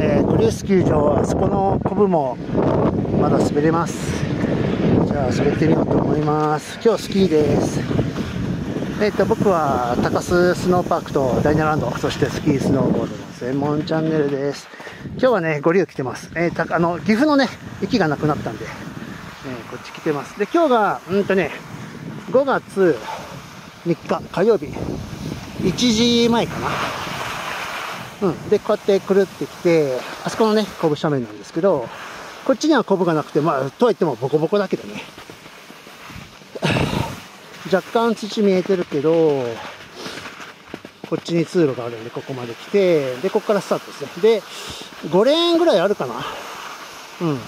えー、クリュースキー場、あそこのコブもまだ滑れます。じゃあ滑ってみようと思います。今日スキーです。えっ、ー、と、僕は高須スノーパークとダイナランド、そしてスキースノーボードの専門チャンネルです。今日はね、ゴリュ来てます。えー、あの、岐阜のね、雪がなくなったんで、えー、こっち来てます。で、今日が、うんとね、5月3日火曜日、1時前かな。うん。で、こうやってくるってきて、あそこのね、コブ斜面なんですけど、こっちにはコブがなくて、まあ、とはいってもボコボコだけどね。若干土見えてるけど、こっちに通路があるんで、ここまで来て、で、ここからスタートですね。で、5レーンぐらいあるかな。うん。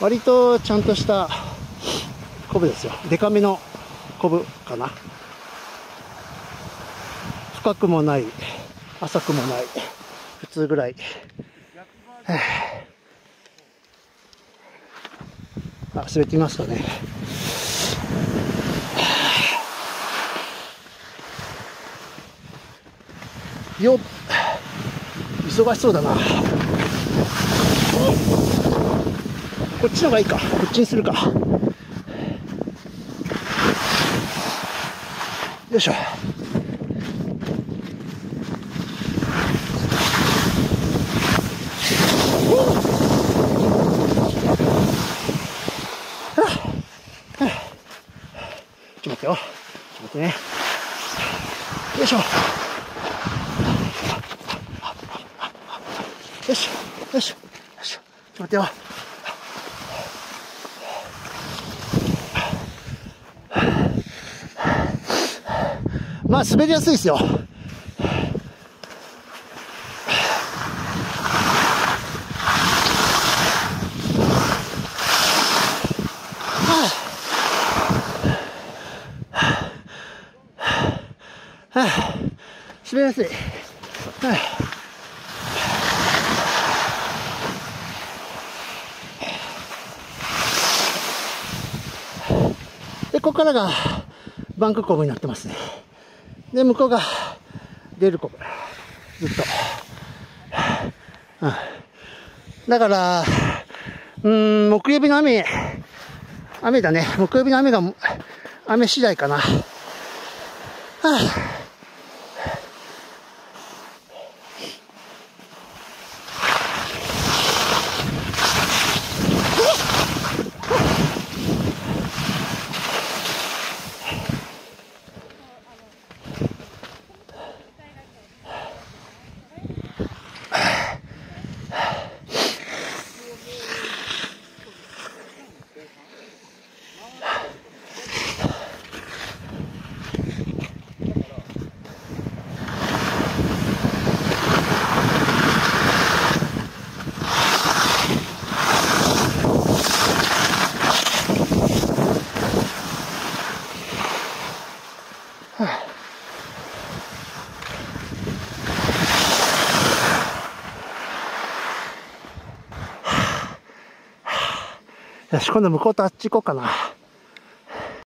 割とちゃんとしたコブですよ。デカめのコブかな。深くもない。浅くもない。普通ぐらい、あ滑ってみますかね。よっ。忙しそうだな。こっちの方がいいか。こっちにするか。よいしょ。よ。ちょっと待ってね。よいしょ。よし、よし、よし。ちょっと待ってよ。まあ滑りやすいですよ。はあ、滑りやすい。はあで、ここからがバンクコブになってますね。で、向こうが出るコブ。ずっと。うん、だから、うん、木曜日の雨、雨だね。木曜日の雨が、雨次第かな。よし、今度向こうとあっち行こうかな。